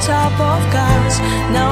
top of cars. Now